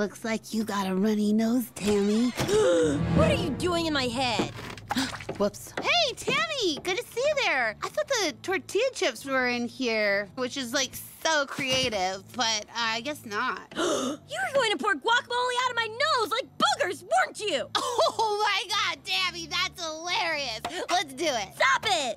Looks like you got a runny nose, Tammy. what are you doing in my head? Whoops. Hey, Tammy! Good to see you there. I thought the tortilla chips were in here, which is like so creative, but uh, I guess not. you were going to pour guacamole out of my nose like boogers, weren't you? Oh my god, Tammy, that's hilarious. Let's do it. Stop it!